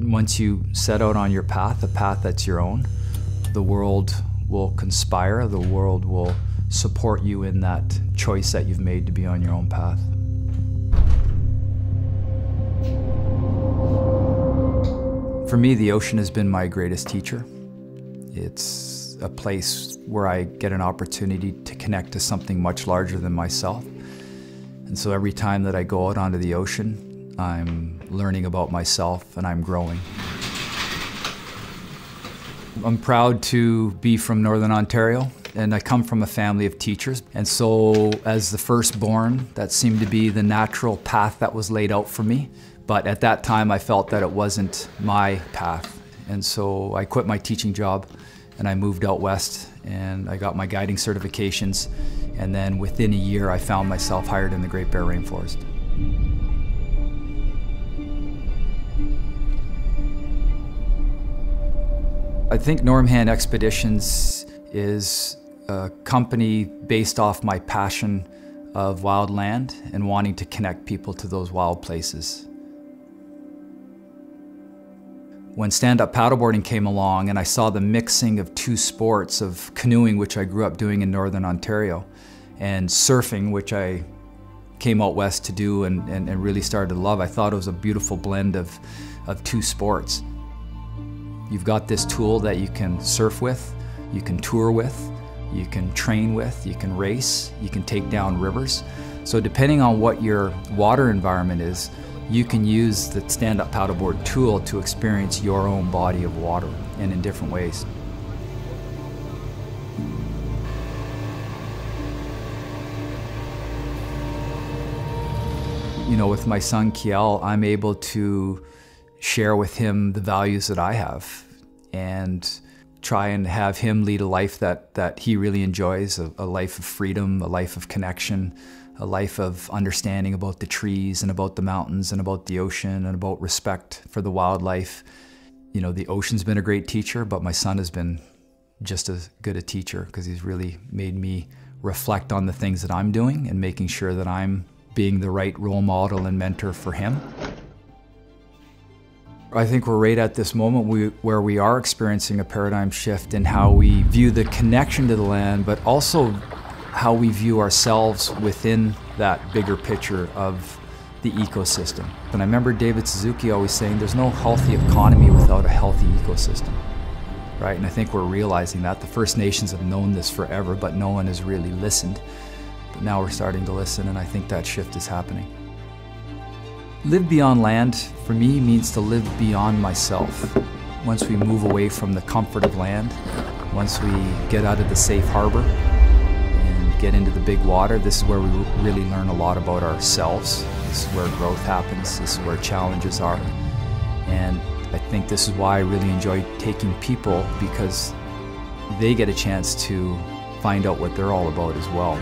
Once you set out on your path, a path that's your own, the world will conspire, the world will support you in that choice that you've made to be on your own path. For me, the ocean has been my greatest teacher. It's a place where I get an opportunity to connect to something much larger than myself. And so every time that I go out onto the ocean, I'm learning about myself and I'm growing. I'm proud to be from Northern Ontario and I come from a family of teachers. And so as the firstborn, that seemed to be the natural path that was laid out for me. But at that time, I felt that it wasn't my path. And so I quit my teaching job and I moved out west and I got my guiding certifications. And then within a year, I found myself hired in the Great Bear Rainforest. I think Norm Hann Expeditions is a company based off my passion of wild land and wanting to connect people to those wild places. When stand-up paddleboarding came along and I saw the mixing of two sports of canoeing, which I grew up doing in Northern Ontario, and surfing, which I came out west to do and, and, and really started to love, I thought it was a beautiful blend of, of two sports. You've got this tool that you can surf with, you can tour with, you can train with, you can race, you can take down rivers. So depending on what your water environment is, you can use the stand-up paddleboard tool to experience your own body of water and in different ways. You know, with my son Kiel, I'm able to share with him the values that I have and try and have him lead a life that, that he really enjoys, a, a life of freedom, a life of connection, a life of understanding about the trees and about the mountains and about the ocean and about respect for the wildlife. You know, the ocean's been a great teacher, but my son has been just as good a teacher because he's really made me reflect on the things that I'm doing and making sure that I'm being the right role model and mentor for him. I think we're right at this moment we, where we are experiencing a paradigm shift in how we view the connection to the land, but also how we view ourselves within that bigger picture of the ecosystem. And I remember David Suzuki always saying there's no healthy economy without a healthy ecosystem. Right? And I think we're realizing that. The First Nations have known this forever, but no one has really listened. But now we're starting to listen, and I think that shift is happening. Live beyond land, for me, means to live beyond myself. Once we move away from the comfort of land, once we get out of the safe harbor, and get into the big water, this is where we really learn a lot about ourselves. This is where growth happens. This is where challenges are. And I think this is why I really enjoy taking people because they get a chance to find out what they're all about as well.